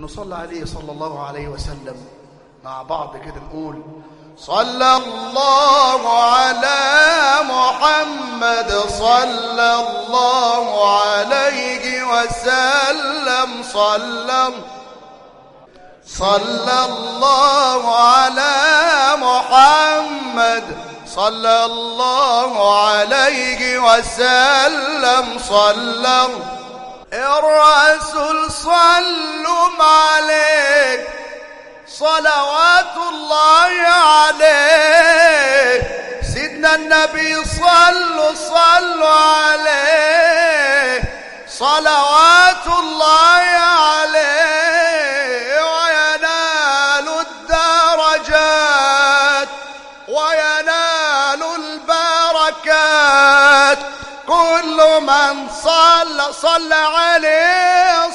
نصلي عليه صلى الله عليه وسلم مع بعض كده نقول صلى الله على محمد صلى الله عليه وسلم صلى صلى الله على محمد صلى الله عليه وسلم صلى الرسول صلوا صلوات الله عليه. سيدنا النبي صلوا صلوا عليه. صلوات الله عليه. وينال الدرجات وينال البركات. كل من صلى صلى عليه